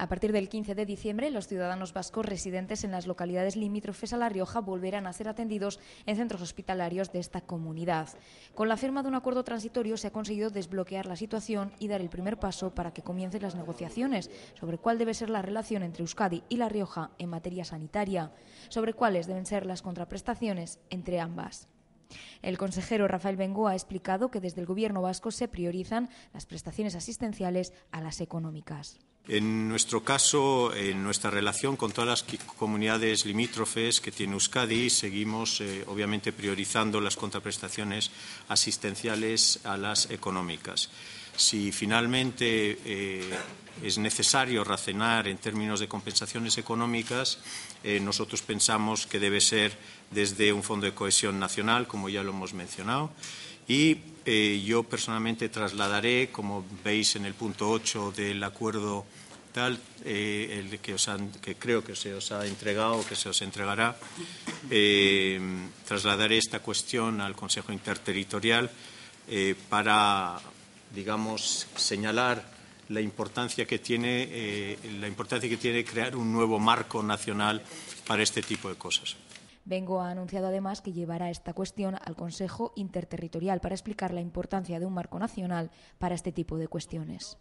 A partir del 15 de diciembre, los ciudadanos vascos residentes en las localidades limítrofes a La Rioja volverán a ser atendidos en centros hospitalarios de esta comunidad. Con la firma de un acuerdo transitorio se ha conseguido desbloquear la situación y dar el primer paso para que comiencen las negociaciones sobre cuál debe ser la relación entre Euskadi y La Rioja en materia sanitaria, sobre cuáles deben ser las contraprestaciones entre ambas. El consejero Rafael Bengoa ha explicado que desde el Gobierno vasco se priorizan las prestaciones asistenciales a las económicas. En nuestro caso, en nuestra relación con todas las comunidades limítrofes que tiene Euskadi, seguimos eh, obviamente priorizando las contraprestaciones asistenciales a las económicas. Si finalmente eh, es necesario razonar en términos de compensaciones económicas, eh, nosotros pensamos que debe ser desde un fondo de cohesión nacional, como ya lo hemos mencionado, y yo personalmente trasladaré, como veis en el punto 8 del acuerdo tal, eh, el que, os han, que creo que se os ha entregado, que se os entregará, eh, trasladaré esta cuestión al Consejo Interterritorial eh, para, digamos, señalar la importancia que tiene la importancia que tiene crear un nuevo marco nacional para este tipo de cosas. Vengo ha anunciado además que llevará esta cuestión al Consejo Interterritorial para explicar la importancia de un marco nacional para este tipo de cuestiones.